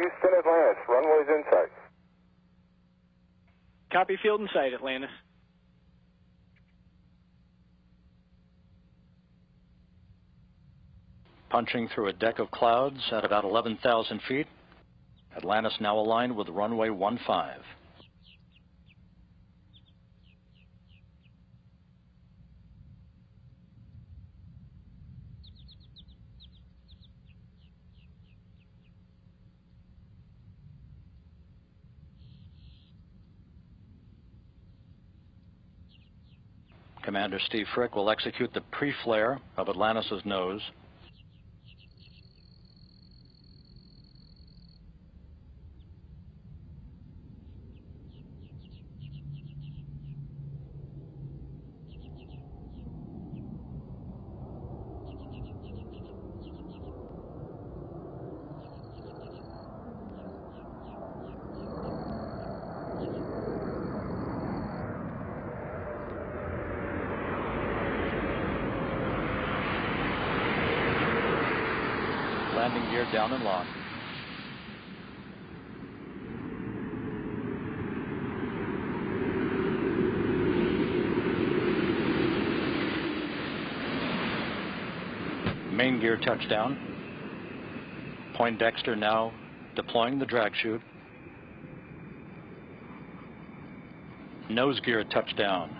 Houston, Atlantis. Runways in sight. Copy field in sight, Atlantis. Punching through a deck of clouds at about 11,000 feet. Atlantis now aligned with runway 15. Commander Steve Frick will execute the pre-flare of Atlantis' nose. Landing gear down and locked. Main gear touchdown. Poindexter now deploying the drag chute. Nose gear touchdown.